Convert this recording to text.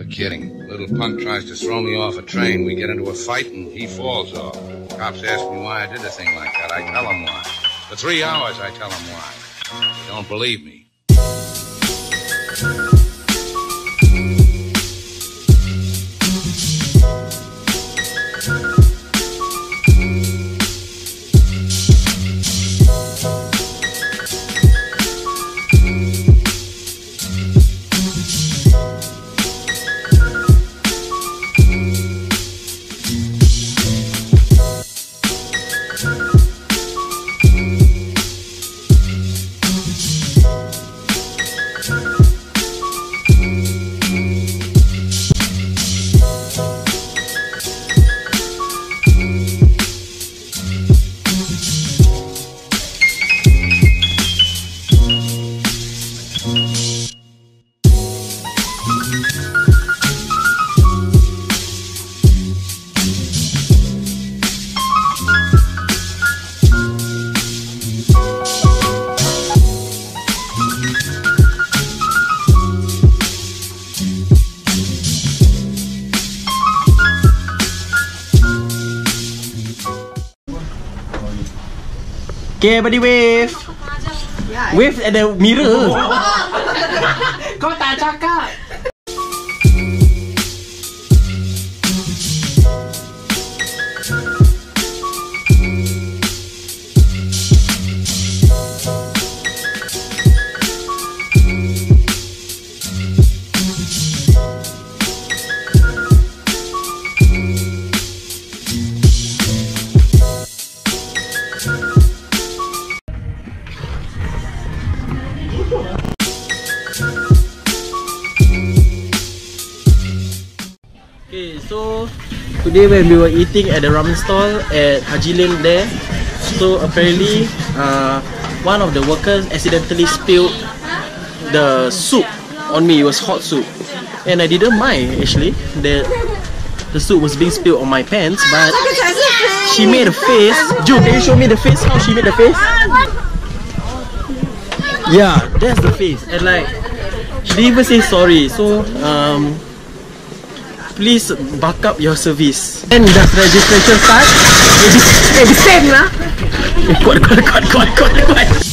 You're kidding. Little punk tries to throw me off a train. We get into a fight and he falls off. Cops ask me why I did a thing like that. I tell them why. For three hours, I tell them why. They don't believe me. Okay, body wave. Wave at the mirror. Kau tak cakap. Okay, so today when we were eating at the ramen stall at Haji Lane there, so apparently uh, one of the workers accidentally spilled the soup on me. It was hot soup, and I didn't mind actually that the soup was being spilled on my pants, but she made a face. Joe, can you show me the face? How she made the face? Yeah, that's the face, and like she didn't even say sorry. So um. Please back up your service. And does registration start? Maybe, maybe same lah. Kuat, kuat, kuat, kuat, kuat, kuat.